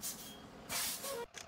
すごい。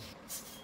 すいません。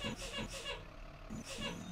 Thank you.